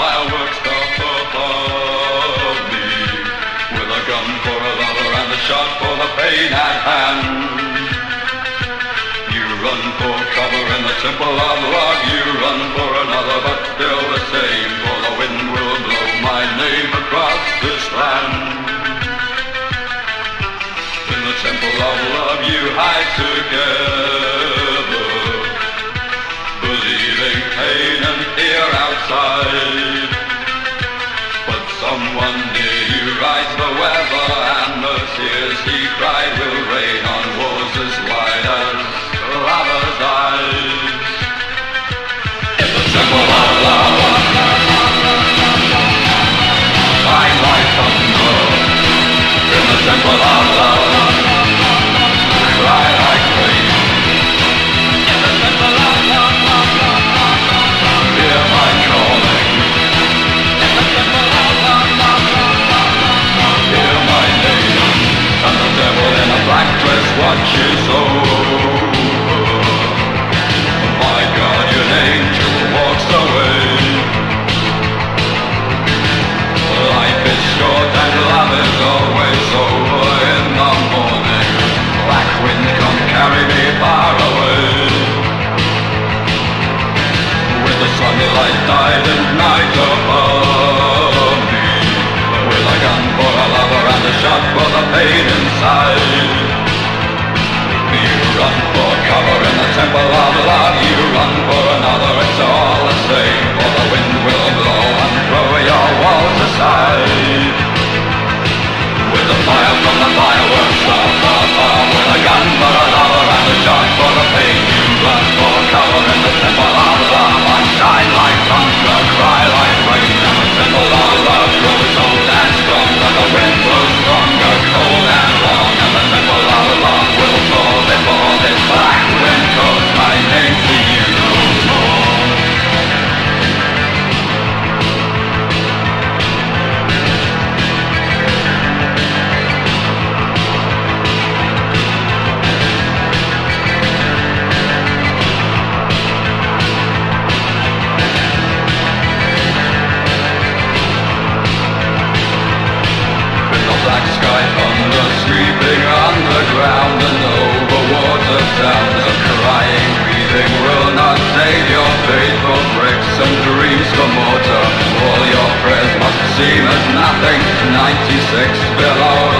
Fireworks up above me. With a gun for a lover and a shot for the pain at hand. You run for cover in the temple of love. You run for another, but still the same. For the wind will blow my name across this land. In the temple of love, you hide together, believing pain and fear outside. nothing, 96 below.